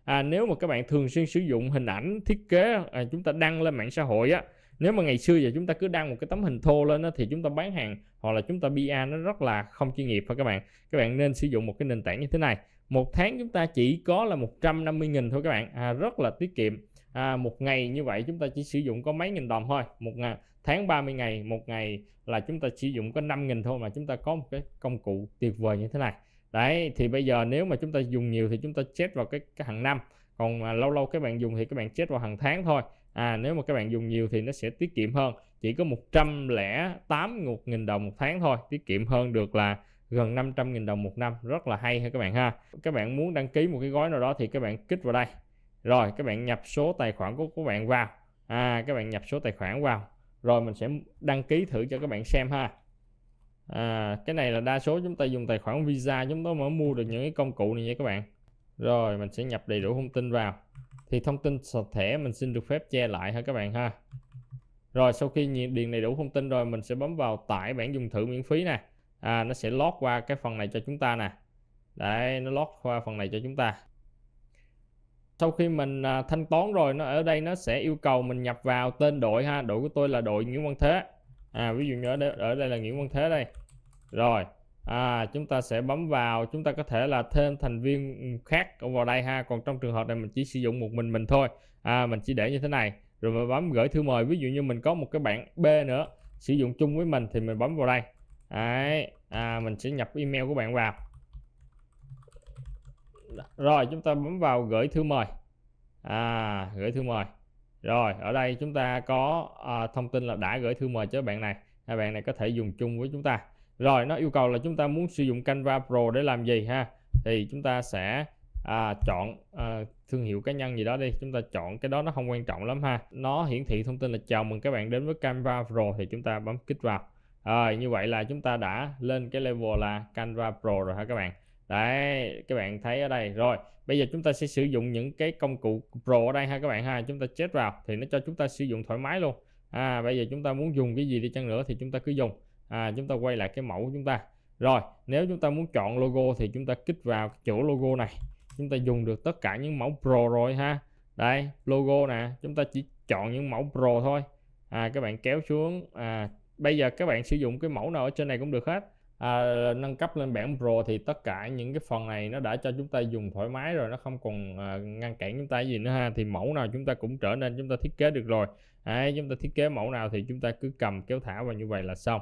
À, nếu mà các bạn thường xuyên sử dụng hình ảnh thiết kế à, chúng ta đăng lên mạng xã hội á nếu mà ngày xưa giờ chúng ta cứ đăng một cái tấm hình thô lên đó, thì chúng ta bán hàng hoặc là chúng ta PR nó rất là không chuyên nghiệp phải các bạn. Các bạn nên sử dụng một cái nền tảng như thế này. Một tháng chúng ta chỉ có là 150.000 thôi các bạn. À, rất là tiết kiệm. À, một ngày như vậy chúng ta chỉ sử dụng có mấy nghìn đồng thôi. Một ngày tháng 30 ngày một ngày là chúng ta sử dụng có 5.000 thôi mà chúng ta có một cái công cụ tuyệt vời như thế này. Đấy thì bây giờ nếu mà chúng ta dùng nhiều thì chúng ta chết vào cái, cái hàng năm. Còn mà lâu lâu các bạn dùng thì các bạn chết vào hàng tháng thôi à nếu mà các bạn dùng nhiều thì nó sẽ tiết kiệm hơn. Chỉ có 108 nghìn đồng một tháng thôi tiết kiệm hơn được là gần 500 nghìn đồng một năm. Rất là hay ha các bạn ha. Các bạn muốn đăng ký một cái gói nào đó thì các bạn kích vào đây. Rồi các bạn nhập số tài khoản của các bạn vào. À các bạn nhập số tài khoản vào. Rồi mình sẽ đăng ký thử cho các bạn xem ha. À, cái này là đa số chúng ta dùng tài khoản visa chúng ta mới mua được những cái công cụ này nha các bạn. Rồi mình sẽ nhập đầy đủ thông tin vào thì thông tin thẻ mình xin được phép che lại ha các bạn ha? Rồi sau khi điền đầy đủ thông tin rồi mình sẽ bấm vào tải bản dùng thử miễn phí nè. À, nó sẽ lót qua cái phần này cho chúng ta nè. Đấy nó lót qua phần này cho chúng ta. Sau khi mình à, thanh toán rồi nó ở đây nó sẽ yêu cầu mình nhập vào tên đội ha. Đội của tôi là đội Nguyễn Văn Thế. À ví dụ như ở đây, ở đây là Nguyễn Văn Thế đây. Rồi à, chúng ta sẽ bấm vào chúng ta có thể là thêm thành viên khác vào đây ha. Còn trong trường hợp này mình chỉ sử dụng một mình mình thôi. À, mình chỉ để như thế này. Rồi mình bấm gửi thư mời. Ví dụ như mình có một cái bạn B nữa sử dụng chung với mình thì mình bấm vào đây. Đấy, à, mình sẽ nhập email của bạn vào. Rồi chúng ta bấm vào gửi thư mời. À gửi thư mời. Rồi ở đây chúng ta có à, thông tin là đã gửi thư mời cho bạn này. Hai bạn này có thể dùng chung với chúng ta rồi nó yêu cầu là chúng ta muốn sử dụng Canva Pro để làm gì ha? Thì chúng ta sẽ à, chọn à, thương hiệu cá nhân gì đó đi. Chúng ta chọn cái đó nó không quan trọng lắm ha. Nó hiển thị thông tin là chào mừng các bạn đến với Canva Pro thì chúng ta bấm kích vào. À, như vậy là chúng ta đã lên cái level là Canva Pro rồi ha các bạn. Đấy các bạn thấy ở đây. Rồi bây giờ chúng ta sẽ sử dụng những cái công cụ Pro ở đây ha các bạn ha. Chúng ta chết vào thì nó cho chúng ta sử dụng thoải mái luôn. À bây giờ chúng ta muốn dùng cái gì đi chăng nữa thì chúng ta cứ dùng à, chúng ta quay lại cái mẫu của chúng ta rồi nếu chúng ta muốn chọn logo thì chúng ta kích vào chỗ logo này chúng ta dùng được tất cả những mẫu Pro rồi ha đây logo nè chúng ta chỉ chọn những mẫu Pro thôi à, các bạn kéo xuống à, bây giờ các bạn sử dụng cái mẫu nào ở trên này cũng được hết à, nâng cấp lên bản Pro thì tất cả những cái phần này nó đã cho chúng ta dùng thoải mái rồi nó không còn à, ngăn cản chúng ta gì nữa ha thì mẫu nào chúng ta cũng trở nên chúng ta thiết kế được rồi à, chúng ta thiết kế mẫu nào thì chúng ta cứ cầm kéo thả vào như vậy là xong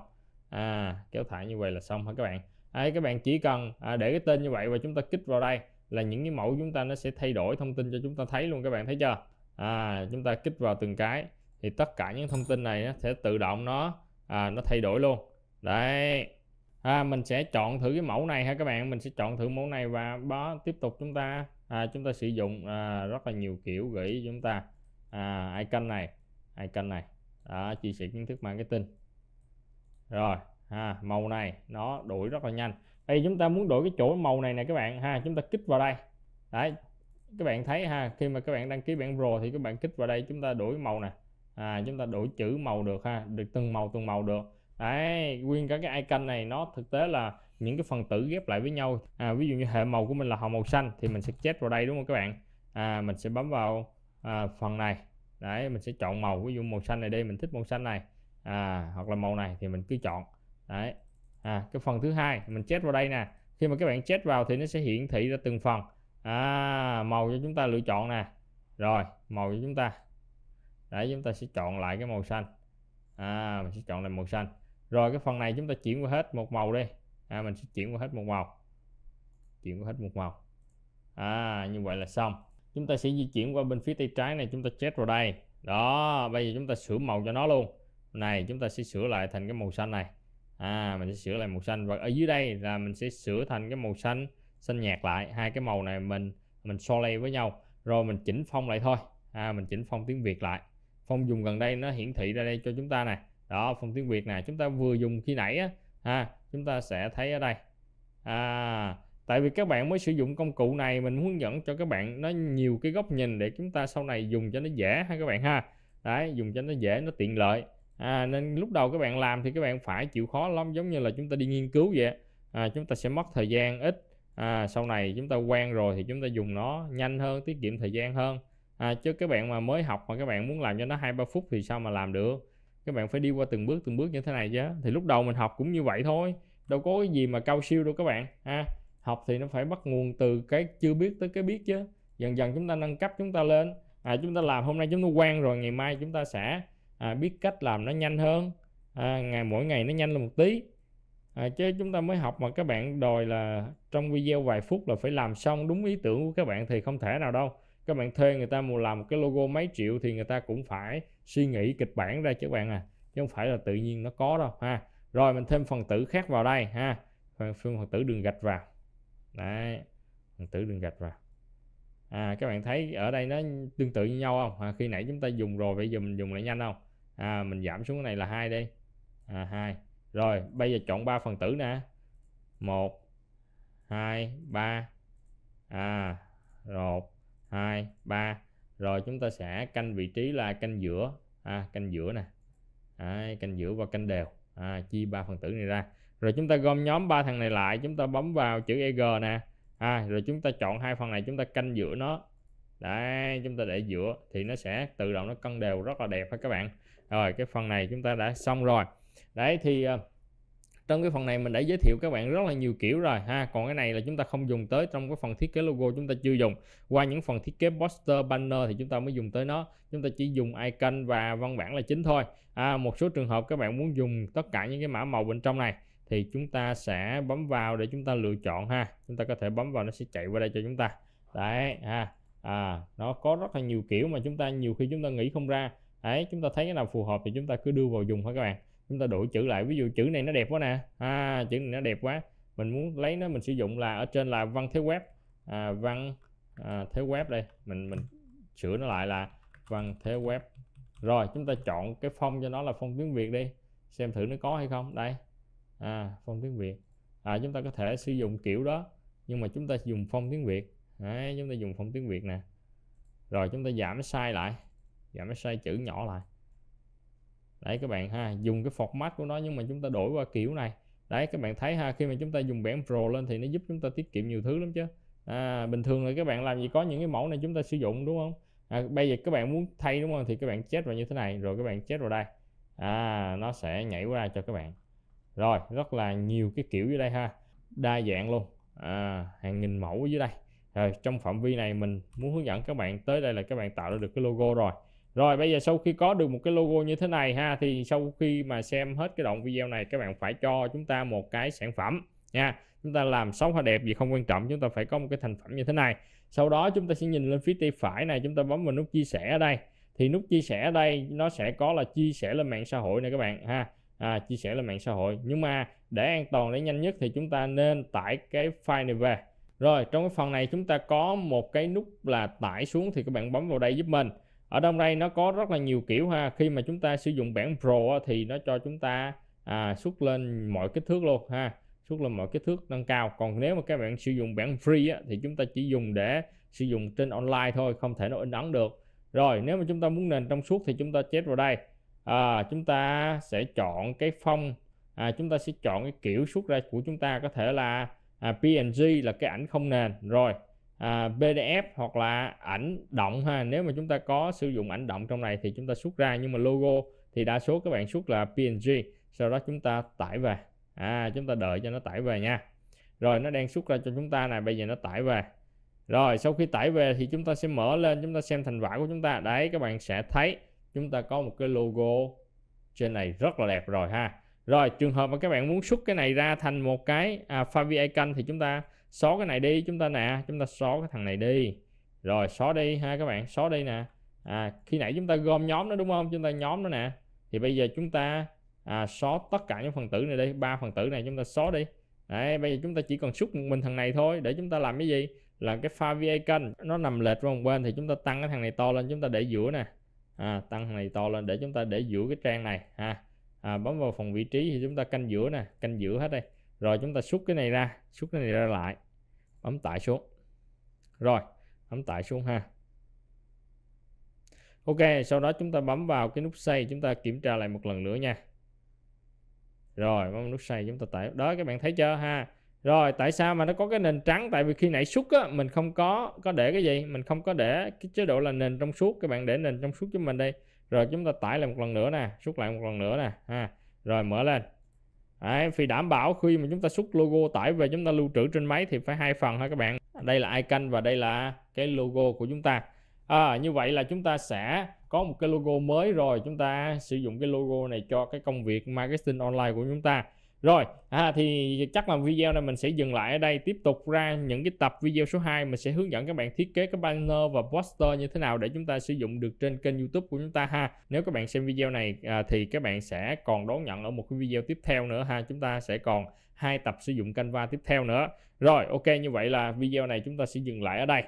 à, kéo thả như vậy là xong hả các bạn? À, các bạn chỉ cần à, để cái tên như vậy và chúng ta kích vào đây là những cái mẫu chúng ta nó sẽ thay đổi thông tin cho chúng ta thấy luôn các bạn thấy chưa? À, chúng ta kích vào từng cái thì tất cả những thông tin này nó sẽ tự động nó à, nó thay đổi luôn. Đấy. À, mình sẽ chọn thử cái mẫu này ha các bạn. Mình sẽ chọn thử mẫu này và đó tiếp tục chúng ta à, chúng ta sử dụng à, rất là nhiều kiểu gửi chúng ta. À, icon này icon này. Đó, chia sẻ kiến thức marketing rồi ha màu này nó đổi rất là nhanh. Đây chúng ta muốn đổi cái chỗ màu này nè các bạn ha chúng ta kích vào đây. Đấy các bạn thấy ha khi mà các bạn đăng ký bản pro thì các bạn kích vào đây chúng ta đổi màu nè. À chúng ta đổi chữ màu được ha được từng màu từng màu được. Đấy nguyên cả cái icon này nó thực tế là những cái phần tử ghép lại với nhau. À, ví dụ như hệ màu của mình là hồng màu xanh thì mình sẽ chết vào đây đúng không các bạn? À, mình sẽ bấm vào à, phần này. Đấy mình sẽ chọn màu ví dụ màu xanh này đây mình thích màu xanh này à, hoặc là màu này thì mình cứ chọn. Đấy. À, cái phần thứ hai mình chết vào đây nè. Khi mà các bạn chết vào thì nó sẽ hiển thị ra từng phần. À, màu cho chúng ta lựa chọn nè. Rồi màu cho chúng ta. Đấy chúng ta sẽ chọn lại cái màu xanh. À, mình sẽ chọn lại màu xanh. Rồi cái phần này chúng ta chuyển qua hết một màu đi. À, mình sẽ chuyển qua hết một màu. Chuyển qua hết một màu. À như vậy là xong. Chúng ta sẽ di chuyển qua bên phía tay trái này chúng ta chết vào đây. Đó bây giờ chúng ta sửa màu cho nó luôn này chúng ta sẽ sửa lại thành cái màu xanh này. À mình sẽ sửa lại màu xanh. Và ở dưới đây là mình sẽ sửa thành cái màu xanh xanh nhạt lại. Hai cái màu này mình mình so lay với nhau. Rồi mình chỉnh phong lại thôi. À mình chỉnh phong tiếng Việt lại. Phong dùng gần đây nó hiển thị ra đây cho chúng ta nè. Đó phong tiếng Việt này chúng ta vừa dùng khi nãy á à, chúng ta sẽ thấy ở đây. À tại vì các bạn mới sử dụng công cụ này mình hướng dẫn cho các bạn nó nhiều cái góc nhìn để chúng ta sau này dùng cho nó dễ ha các bạn ha. Đấy dùng cho nó dễ nó tiện lợi à, nên lúc đầu các bạn làm thì các bạn phải chịu khó lắm giống như là chúng ta đi nghiên cứu vậy à, chúng ta sẽ mất thời gian ít. À, sau này chúng ta quen rồi thì chúng ta dùng nó nhanh hơn tiết kiệm thời gian hơn. À, chứ các bạn mà mới học mà các bạn muốn làm cho nó hai ba phút thì sao mà làm được? Các bạn phải đi qua từng bước từng bước như thế này chứ thì lúc đầu mình học cũng như vậy thôi đâu có cái gì mà cao siêu đâu các bạn ha. Học thì nó phải bắt nguồn từ cái chưa biết tới cái biết chứ. Dần dần chúng ta nâng cấp chúng ta lên. À, chúng ta làm hôm nay chúng ta quen rồi ngày mai chúng ta sẽ à, biết cách làm nó nhanh hơn. À, ngày mỗi ngày nó nhanh lên một tí. À, chứ chúng ta mới học mà các bạn đòi là trong video vài phút là phải làm xong đúng ý tưởng của các bạn thì không thể nào đâu. Các bạn thuê người ta mua làm một cái logo mấy triệu thì người ta cũng phải suy nghĩ kịch bản ra chứ các bạn à. Chứ không phải là tự nhiên nó có đâu ha. Rồi mình thêm phần tử khác vào đây ha. Phần, phần tử đường gạch vào. Đấy phần tử đường gạch vào. À các bạn thấy ở đây nó tương tự như nhau không? À, khi nãy chúng ta dùng rồi bây giờ mình dùng lại nhanh không? À mình giảm xuống cái này là hai đi. À hai. Rồi bây giờ chọn ba phần tử nè. Một hai ba. À một hai ba. Rồi chúng ta sẽ canh vị trí là canh giữa. À, canh giữa nè. À, canh giữa và canh đều. À, chia ba phần tử này ra. Rồi chúng ta gom nhóm ba thằng này lại. Chúng ta bấm vào chữ EG nè. À, rồi chúng ta chọn hai phần này. Chúng ta canh giữa nó. Đấy chúng ta để giữa. Thì nó sẽ tự động nó cân đều rất là đẹp ha các bạn rồi cái phần này chúng ta đã xong rồi. Đấy thì uh, trong cái phần này mình đã giới thiệu các bạn rất là nhiều kiểu rồi ha. Còn cái này là chúng ta không dùng tới trong cái phần thiết kế logo chúng ta chưa dùng. Qua những phần thiết kế poster banner thì chúng ta mới dùng tới nó. Chúng ta chỉ dùng icon và văn bản là chính thôi. À, một số trường hợp các bạn muốn dùng tất cả những cái mã màu bên trong này thì chúng ta sẽ bấm vào để chúng ta lựa chọn ha. Chúng ta có thể bấm vào nó sẽ chạy qua đây cho chúng ta. Đấy ha. À nó có rất là nhiều kiểu mà chúng ta nhiều khi chúng ta nghĩ không ra đấy chúng ta thấy cái nào phù hợp thì chúng ta cứ đưa vào dùng thôi các bạn. Chúng ta đổi chữ lại ví dụ chữ này nó đẹp quá nè. À, chữ này nó đẹp quá. Mình muốn lấy nó mình sử dụng là ở trên là văn thế web. À, văn à, thế web đây. Mình mình sửa nó lại là văn thế web. Rồi chúng ta chọn cái phong cho nó là phong tiếng Việt đi. Xem thử nó có hay không. Đây. À, phong tiếng Việt. À, chúng ta có thể sử dụng kiểu đó nhưng mà chúng ta dùng phong tiếng Việt. Đấy, chúng ta dùng phong tiếng Việt nè. Rồi chúng ta giảm size lại giảm nó sai chữ nhỏ lại. Đấy các bạn ha dùng cái format của nó nhưng mà chúng ta đổi qua kiểu này. Đấy các bạn thấy ha khi mà chúng ta dùng bản Pro lên thì nó giúp chúng ta tiết kiệm nhiều thứ lắm chứ. À, bình thường là các bạn làm gì có những cái mẫu này chúng ta sử dụng đúng không? À, bây giờ các bạn muốn thay đúng không? Thì các bạn chết vào như thế này rồi các bạn chết vào đây. À nó sẽ nhảy qua cho các bạn. Rồi rất là nhiều cái kiểu dưới đây ha. Đa dạng luôn. À, hàng nghìn mẫu dưới đây. Rồi trong phạm vi này mình muốn hướng dẫn các bạn tới đây là các bạn tạo ra được cái logo rồi rồi bây giờ sau khi có được một cái logo như thế này ha thì sau khi mà xem hết cái đoạn video này các bạn phải cho chúng ta một cái sản phẩm nha. Chúng ta làm xấu hay đẹp gì không quan trọng chúng ta phải có một cái thành phẩm như thế này. Sau đó chúng ta sẽ nhìn lên phía tay phải này chúng ta bấm vào nút chia sẻ ở đây. Thì nút chia sẻ ở đây nó sẽ có là chia sẻ lên mạng xã hội này các bạn ha. À, chia sẻ lên mạng xã hội. Nhưng mà để an toàn để nhanh nhất thì chúng ta nên tải cái file này về. Rồi trong cái phần này chúng ta có một cái nút là tải xuống thì các bạn bấm vào đây giúp mình ở trong đây nó có rất là nhiều kiểu ha. Khi mà chúng ta sử dụng bản Pro thì nó cho chúng ta à, xuất lên mọi kích thước luôn ha. Xuất lên mọi kích thước nâng cao. Còn nếu mà các bạn sử dụng bản free á, thì chúng ta chỉ dùng để sử dụng trên online thôi không thể nó in ấn được. Rồi nếu mà chúng ta muốn nền trong suốt thì chúng ta chết vào đây. À, chúng ta sẽ chọn cái phong à, chúng ta sẽ chọn cái kiểu xuất ra của chúng ta. Có thể là à, PNG là cái ảnh không nền. Rồi à, PDF hoặc là ảnh động ha. Nếu mà chúng ta có sử dụng ảnh động trong này thì chúng ta xuất ra nhưng mà logo thì đa số các bạn xuất là PNG sau đó chúng ta tải về. À chúng ta đợi cho nó tải về nha. Rồi nó đang xuất ra cho chúng ta này bây giờ nó tải về. Rồi sau khi tải về thì chúng ta sẽ mở lên chúng ta xem thành quả của chúng ta. Đấy các bạn sẽ thấy chúng ta có một cái logo trên này rất là đẹp rồi ha. Rồi trường hợp mà các bạn muốn xuất cái này ra thành một cái à, favicon icon thì chúng ta xóa cái này đi chúng ta nè chúng ta xóa cái thằng này đi rồi xóa đi ha các bạn xóa đi nè à, khi nãy chúng ta gom nhóm nó đúng không chúng ta nhóm nó nè thì bây giờ chúng ta à, xóa tất cả những phần tử này đi ba phần tử này chúng ta xóa đi Đấy, bây giờ chúng ta chỉ còn xúc một mình thằng này thôi để chúng ta làm cái gì là cái favicon kênh nó nằm lệch qua một bên thì chúng ta tăng cái thằng này to lên chúng ta để giữa nè à, tăng thằng này to lên để chúng ta để giữa cái trang này ha à, bấm vào phòng vị trí thì chúng ta canh giữa nè canh giữa hết đây rồi chúng ta xúc cái này ra, xúc cái này ra lại. Bấm tải xuống. Rồi bấm tải xuống ha. Ok, sau đó chúng ta bấm vào cái nút xây chúng ta kiểm tra lại một lần nữa nha. Rồi, bấm nút xây chúng ta tải. Đó, các bạn thấy chưa ha? Rồi, tại sao mà nó có cái nền trắng? Tại vì khi nãy xúc á, mình không có có để cái gì? Mình không có để cái chế độ là nền trong suốt. Các bạn để nền trong suốt cho mình đây rồi chúng ta tải lại một lần nữa nè, xúc lại một lần nữa nè, ha. Rồi, mở lên. Đấy, vì đảm bảo khi mà chúng ta xuất logo tải về chúng ta lưu trữ trên máy thì phải hai phần ha các bạn? Đây là icon và đây là cái logo của chúng ta. À, như vậy là chúng ta sẽ có một cái logo mới rồi. Chúng ta sử dụng cái logo này cho cái công việc marketing online của chúng ta rồi à, thì chắc là video này mình sẽ dừng lại ở đây tiếp tục ra những cái tập video số 2 mình sẽ hướng dẫn các bạn thiết kế cái banner và poster như thế nào để chúng ta sử dụng được trên kênh youtube của chúng ta ha. Nếu các bạn xem video này à, thì các bạn sẽ còn đón nhận ở một cái video tiếp theo nữa ha. Chúng ta sẽ còn hai tập sử dụng Canva tiếp theo nữa. Rồi ok như vậy là video này chúng ta sẽ dừng lại ở đây.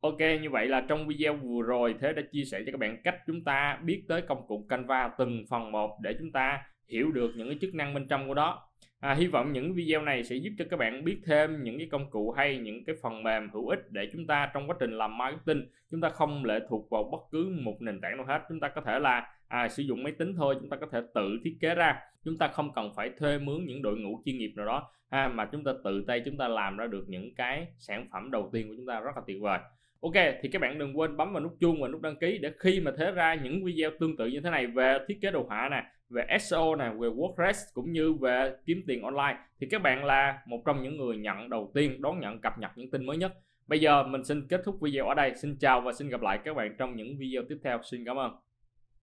Ok như vậy là trong video vừa rồi Thế đã chia sẻ cho các bạn cách chúng ta biết tới công cụ Canva từng phần một để chúng ta hiểu được những cái chức năng bên trong của đó à, hy vọng những video này sẽ giúp cho các bạn biết thêm những cái công cụ hay những cái phần mềm hữu ích để chúng ta trong quá trình làm marketing chúng ta không lệ thuộc vào bất cứ một nền tảng nào hết. Chúng ta có thể là à, sử dụng máy tính thôi chúng ta có thể tự thiết kế ra. Chúng ta không cần phải thuê mướn những đội ngũ chuyên nghiệp nào đó ha, mà chúng ta tự tay chúng ta làm ra được những cái sản phẩm đầu tiên của chúng ta rất là tuyệt vời. Ok thì các bạn đừng quên bấm vào nút chuông và nút đăng ký để khi mà thế ra những video tương tự như thế này về thiết kế đồ họa nè về SEO này, về WordPress cũng như về kiếm tiền online. Thì các bạn là một trong những người nhận đầu tiên đón nhận cập nhật những tin mới nhất. Bây giờ mình xin kết thúc video ở đây. Xin chào và xin gặp lại các bạn trong những video tiếp theo. Xin cảm ơn.